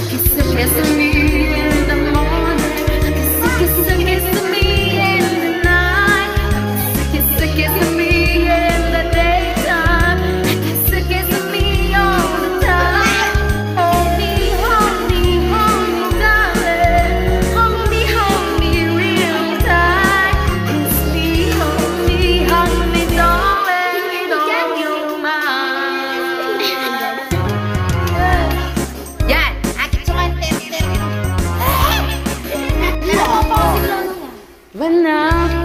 He's the me. When I